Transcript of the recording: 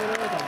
들어가.